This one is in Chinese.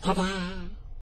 啪啪